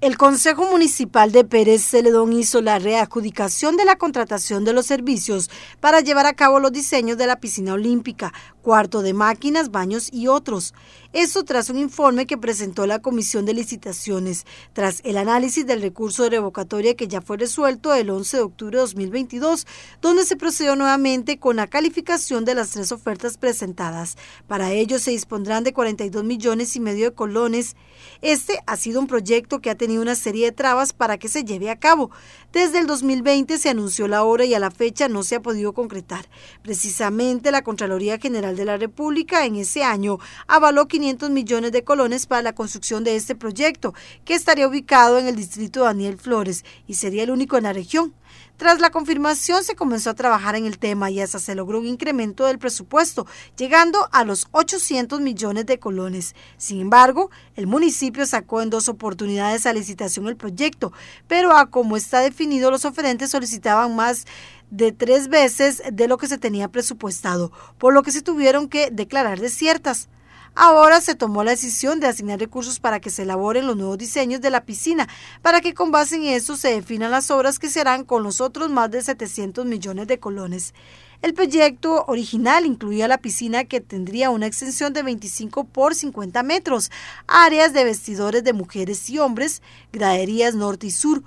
El Consejo Municipal de Pérez Celedón hizo la readjudicación de la contratación de los servicios para llevar a cabo los diseños de la piscina olímpica, cuarto de máquinas, baños y otros. Eso tras un informe que presentó la Comisión de Licitaciones, tras el análisis del recurso de revocatoria que ya fue resuelto el 11 de octubre de 2022, donde se procedió nuevamente con la calificación de las tres ofertas presentadas. Para ello se dispondrán de 42 millones y medio de colones. Este ha sido un proyecto que ha tenido una serie de trabas para que se lleve a cabo. Desde el 2020 se anunció la hora y a la fecha no se ha podido concretar. Precisamente la Contraloría General de la República en ese año avaló 500 millones de colones para la construcción de este proyecto, que estaría ubicado en el distrito Daniel Flores y sería el único en la región. Tras la confirmación se comenzó a trabajar en el tema y hasta se logró un incremento del presupuesto, llegando a los 800 millones de colones. Sin embargo, el municipio sacó en dos oportunidades a licitación el proyecto, pero a como está definido los oferentes solicitaban más de tres veces de lo que se tenía presupuestado, por lo que se tuvieron que declarar desiertas. Ahora se tomó la decisión de asignar recursos para que se elaboren los nuevos diseños de la piscina, para que con base en eso se definan las obras que se harán con los otros más de 700 millones de colones. El proyecto original incluía la piscina que tendría una extensión de 25 por 50 metros, áreas de vestidores de mujeres y hombres, graderías norte y sur,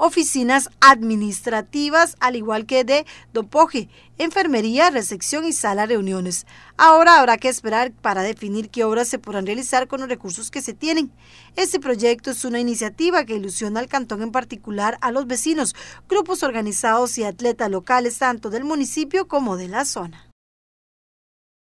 oficinas administrativas, al igual que de dopoje, enfermería, recepción y sala reuniones. Ahora habrá que esperar para definir qué obras se podrán realizar con los recursos que se tienen. Este proyecto es una iniciativa que ilusiona al cantón en particular a los vecinos, grupos organizados y atletas locales tanto del municipio como de la zona.